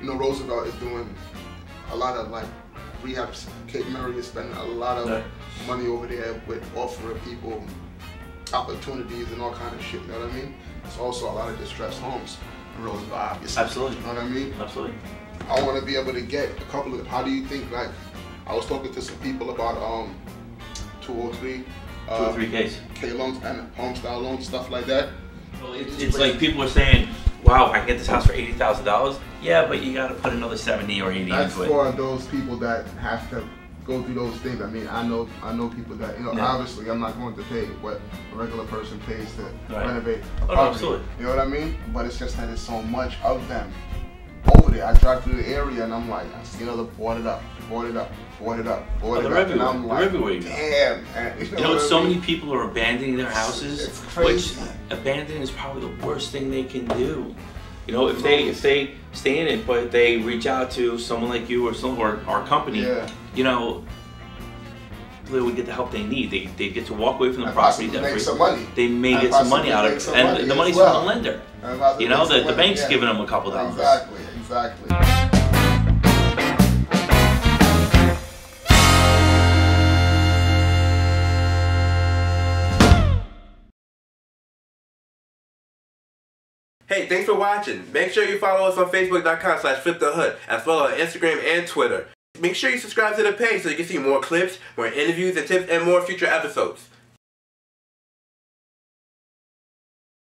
you know, Roosevelt is doing a lot of like rehabs. Cape Mary is spending a lot of Right. money over there with offering people opportunities and all kind of shit. You know what I mean? It's also a lot of distressed homes in Roosevelt, obviously. Absolutely. You know what I mean? Absolutely. I want to be able to get a couple of. How do you think? Like, I was talking to some people about um, 203, Two uh, or three Ks. K loans and home style loans, stuff like that. It's, it's like people are saying, "Wow, I can get this house for eighty thousand dollars." Yeah, but you got to put another seventy or eighty That's into it. for those people that have to go through those things. I mean, I know, I know people that you know. Yeah. Obviously, I'm not going to pay what a regular person pays to Right. renovate a oh, no, property. You know what I mean? But it's just that it's so much of them there. I drive through the area and I'm like, I see another board it up, board it up, board it up, board Oh, up, and. I'm like, everywhere you damn, man. You know, what I so mean? many people are abandoning their houses, It's which crazy. abandoning is probably the worst thing they can do. You know, if they if they stay in it, but they reach out to someone like you or some or our company, Yeah. you know, they would get the help they need. They they get to walk away from the And property debt make some money. They may And get some money out of it, and money the money's well. from the lender. You know, the, the money, bank's yeah. giving them a couple dollars. Exactly, exactly. Hey, thanks for watching. Make sure you follow us on Facebook.com slash FlipTheHood, as well as Instagram and Twitter. Make sure you subscribe to the page so you can see more clips, more interviews and tips, and more future episodes.